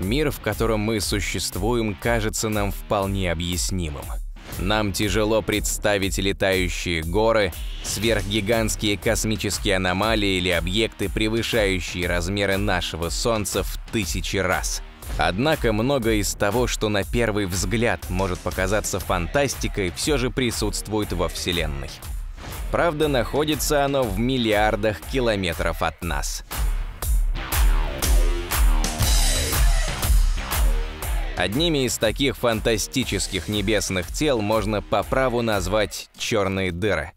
Мир, в котором мы существуем, кажется нам вполне объяснимым. Нам тяжело представить летающие горы, сверхгигантские космические аномалии или объекты, превышающие размеры нашего Солнца в тысячи раз. Однако многое из того, что на первый взгляд может показаться фантастикой, все же присутствует во Вселенной. Правда, находится оно в миллиардах километров от нас. Одними из таких фантастических небесных тел можно по праву назвать черные дыры.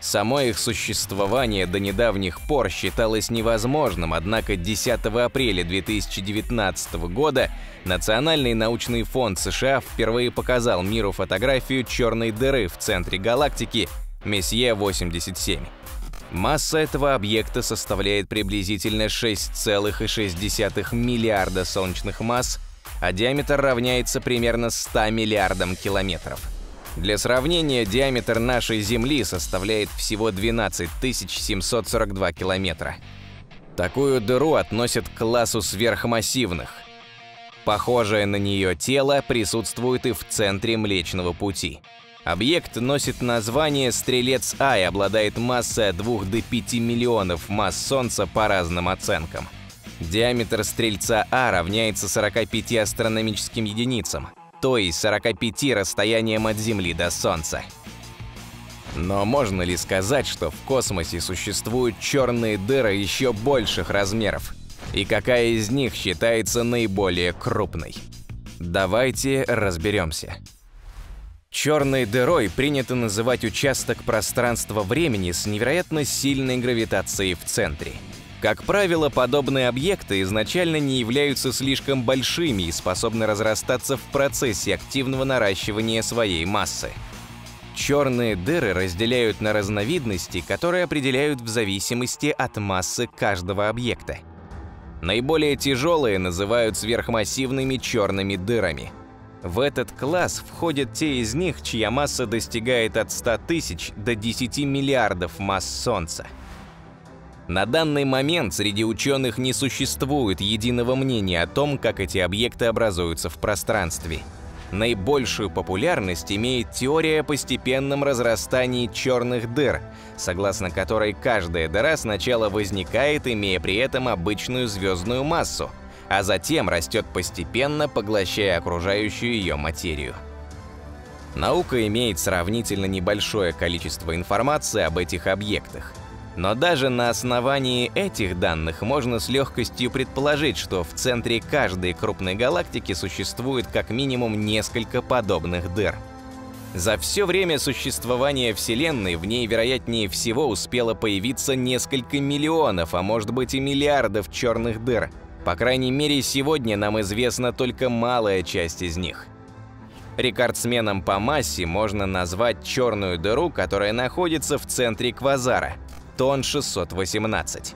Само их существование до недавних пор считалось невозможным, однако 10 апреля 2019 года Национальный научный фонд США впервые показал миру фотографию черной дыры в центре галактики Месье-87. Масса этого объекта составляет приблизительно 6,6 миллиарда солнечных масс а диаметр равняется примерно 100 миллиардам километров. Для сравнения, диаметр нашей Земли составляет всего 12 742 километра. Такую дыру относят к классу сверхмассивных. Похожее на нее тело присутствует и в центре Млечного Пути. Объект носит название «Стрелец А» и обладает массой от 2 до 5 миллионов масс Солнца по разным оценкам – Диаметр стрельца А равняется 45 астрономическим единицам, то есть 45 расстоянием от Земли до Солнца. Но можно ли сказать, что в космосе существуют черные дыры еще больших размеров? И какая из них считается наиболее крупной? Давайте разберемся. Черной дырой принято называть участок пространства-времени с невероятно сильной гравитацией в центре – как правило, подобные объекты изначально не являются слишком большими и способны разрастаться в процессе активного наращивания своей массы. Черные дыры разделяют на разновидности, которые определяют в зависимости от массы каждого объекта. Наиболее тяжелые называют сверхмассивными черными дырами. В этот класс входят те из них, чья масса достигает от 100 тысяч до 10 миллиардов масс Солнца. На данный момент среди ученых не существует единого мнения о том, как эти объекты образуются в пространстве. Наибольшую популярность имеет теория о постепенном разрастании черных дыр, согласно которой каждая дыра сначала возникает, имея при этом обычную звездную массу, а затем растет постепенно, поглощая окружающую ее материю. Наука имеет сравнительно небольшое количество информации об этих объектах – но даже на основании этих данных можно с легкостью предположить, что в центре каждой крупной галактики существует как минимум несколько подобных дыр. За все время существования Вселенной в ней, вероятнее всего, успело появиться несколько миллионов, а может быть и миллиардов черных дыр. По крайней мере, сегодня нам известна только малая часть из них. Рекордсменом по массе можно назвать черную дыру, которая находится в центре квазара – Тон-618.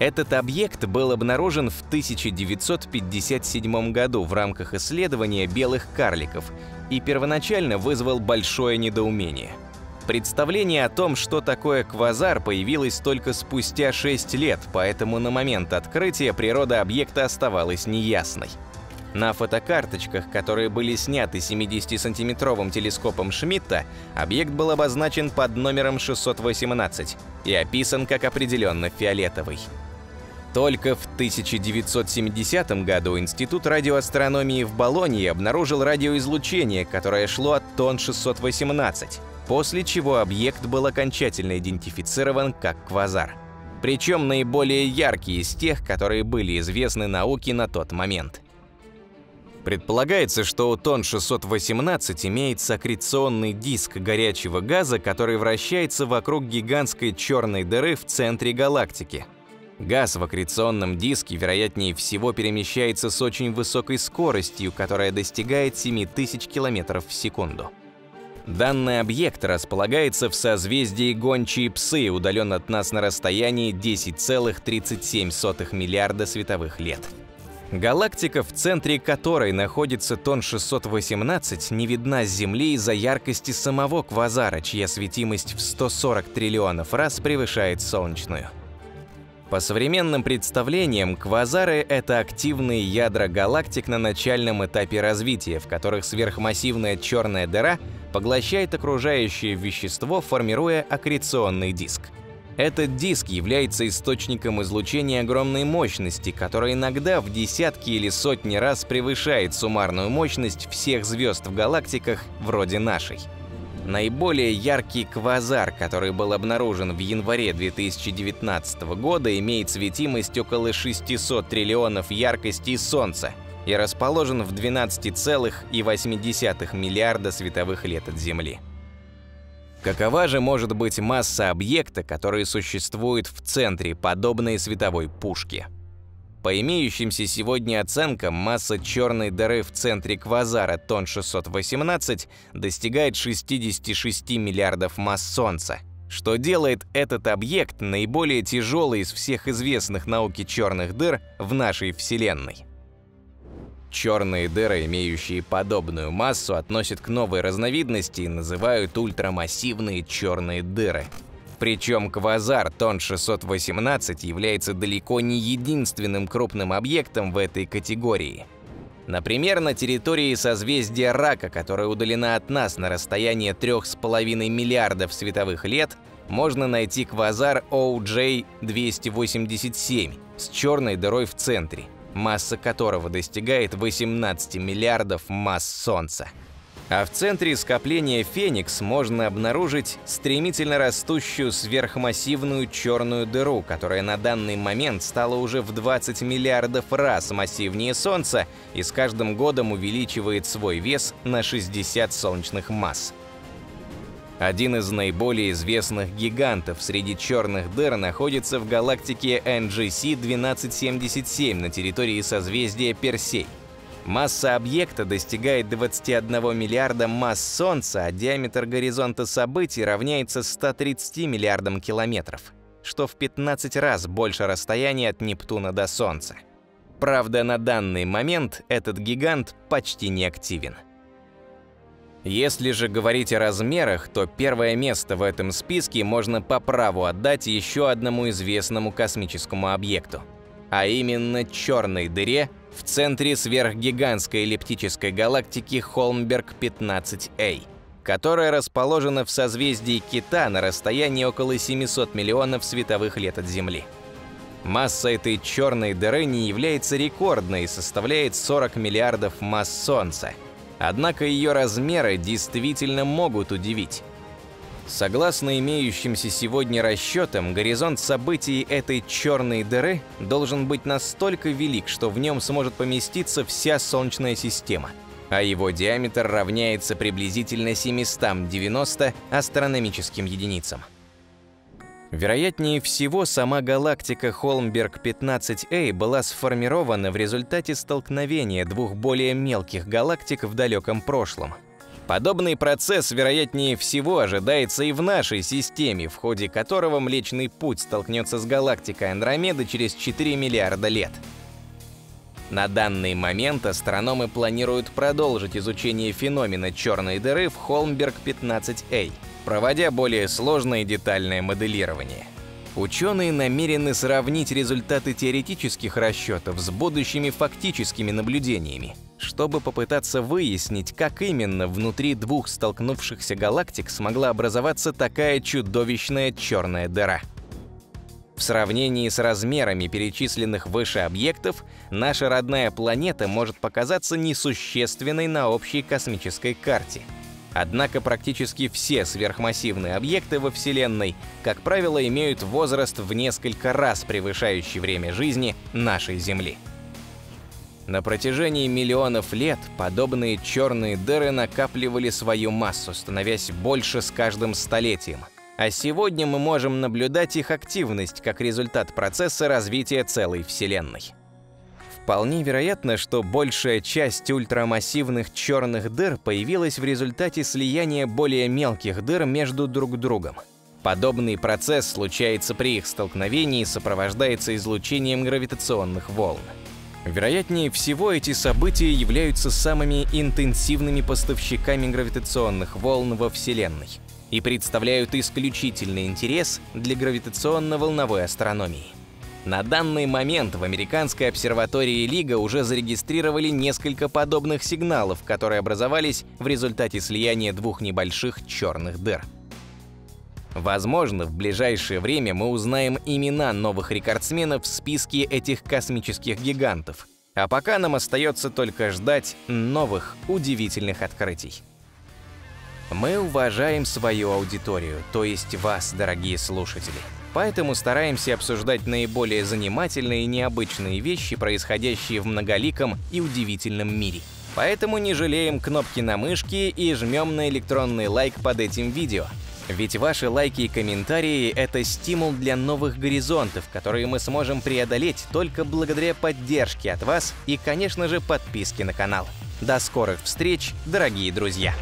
Этот объект был обнаружен в 1957 году в рамках исследования белых карликов и первоначально вызвал большое недоумение. Представление о том, что такое квазар, появилось только спустя 6 лет, поэтому на момент открытия природа объекта оставалась неясной. На фотокарточках, которые были сняты 70-сантиметровым телескопом Шмидта, объект был обозначен под номером 618 и описан как определенно фиолетовый. Только в 1970 году Институт радиоастрономии в Болонье обнаружил радиоизлучение, которое шло от тон-618, после чего объект был окончательно идентифицирован как квазар. Причем наиболее яркий из тех, которые были известны науке на тот момент – Предполагается, что у Тон-618 имеется аккреционный диск горячего газа, который вращается вокруг гигантской черной дыры в центре галактики. Газ в аккреционном диске, вероятнее всего, перемещается с очень высокой скоростью, которая достигает 7000 км в секунду. Данный объект располагается в созвездии Гончие Псы, удален от нас на расстоянии 10,37 миллиарда световых лет. Галактика, в центре которой находится Тон-618, не видна с Земли из-за яркости самого квазара, чья светимость в 140 триллионов раз превышает солнечную. По современным представлениям, квазары — это активные ядра галактик на начальном этапе развития, в которых сверхмассивная черная дыра поглощает окружающее вещество, формируя аккреционный диск. Этот диск является источником излучения огромной мощности, которая иногда в десятки или сотни раз превышает суммарную мощность всех звезд в галактиках вроде нашей. Наиболее яркий квазар, который был обнаружен в январе 2019 года, имеет светимость около 600 триллионов яркости Солнца и расположен в 12,8 миллиарда световых лет от Земли. Какова же может быть масса объекта, который существует в центре подобной световой пушки? По имеющимся сегодня оценкам, масса черной дыры в центре квазара Тон 618 достигает 66 миллиардов масс Солнца, что делает этот объект наиболее тяжелый из всех известных науке черных дыр в нашей Вселенной. Черные дыры, имеющие подобную массу, относят к новой разновидности и называют ультрамассивные черные дыры – причем квазар Тон 618 является далеко не единственным крупным объектом в этой категории. Например, на территории созвездия Рака, которая удалена от нас на расстояние 3,5 миллиардов световых лет, можно найти квазар OJ-287 с черной дырой в центре, масса которого достигает 18 миллиардов масс Солнца. А в центре скопления Феникс можно обнаружить стремительно растущую сверхмассивную черную дыру, которая на данный момент стала уже в 20 миллиардов раз массивнее Солнца и с каждым годом увеличивает свой вес на 60 солнечных масс. Один из наиболее известных гигантов среди черных дыр находится в галактике NGC 1277 на территории созвездия Персей. Масса объекта достигает 21 миллиарда масс Солнца, а диаметр горизонта событий равняется 130 миллиардам километров, что в 15 раз больше расстояния от Нептуна до Солнца. Правда, на данный момент этот гигант почти не активен. Если же говорить о размерах, то первое место в этом списке можно по праву отдать еще одному известному космическому объекту, а именно черной дыре – в центре сверхгигантской эллиптической галактики Холмберг-15А, которая расположена в созвездии Кита на расстоянии около 700 миллионов световых лет от Земли. Масса этой черной дыры не является рекордной и составляет 40 миллиардов масс Солнца. Однако ее размеры действительно могут удивить. Согласно имеющимся сегодня расчетам, горизонт событий этой черной дыры должен быть настолько велик, что в нем сможет поместиться вся Солнечная система, а его диаметр равняется приблизительно 790 астрономическим единицам. Вероятнее всего, сама галактика Холмберг-15А была сформирована в результате столкновения двух более мелких галактик в далеком прошлом – Подобный процесс, вероятнее всего, ожидается и в нашей системе, в ходе которого Млечный Путь столкнется с галактикой Андромеды через 4 миллиарда лет. На данный момент астрономы планируют продолжить изучение феномена черной дыры в Холмберг-15А, проводя более сложное детальное моделирование. Ученые намерены сравнить результаты теоретических расчетов с будущими фактическими наблюдениями – чтобы попытаться выяснить, как именно внутри двух столкнувшихся галактик смогла образоваться такая чудовищная черная дыра. В сравнении с размерами перечисленных выше объектов, наша родная планета может показаться несущественной на общей космической карте. Однако практически все сверхмассивные объекты во Вселенной, как правило, имеют возраст в несколько раз превышающий время жизни нашей Земли. На протяжении миллионов лет подобные черные дыры накапливали свою массу, становясь больше с каждым столетием. А сегодня мы можем наблюдать их активность как результат процесса развития целой Вселенной. Вполне вероятно, что большая часть ультрамассивных черных дыр появилась в результате слияния более мелких дыр между друг другом. Подобный процесс случается при их столкновении и сопровождается излучением гравитационных волн. Вероятнее всего, эти события являются самыми интенсивными поставщиками гравитационных волн во Вселенной и представляют исключительный интерес для гравитационно-волновой астрономии. На данный момент в американской обсерватории Лига уже зарегистрировали несколько подобных сигналов, которые образовались в результате слияния двух небольших черных дыр. Возможно, в ближайшее время мы узнаем имена новых рекордсменов в списке этих космических гигантов. А пока нам остается только ждать новых удивительных открытий. Мы уважаем свою аудиторию, то есть вас, дорогие слушатели. Поэтому стараемся обсуждать наиболее занимательные и необычные вещи, происходящие в многоликом и удивительном мире. Поэтому не жалеем кнопки на мышке и жмем на электронный лайк под этим видео. Ведь ваши лайки и комментарии — это стимул для новых горизонтов, которые мы сможем преодолеть только благодаря поддержке от вас и, конечно же, подписке на канал. До скорых встреч, дорогие друзья!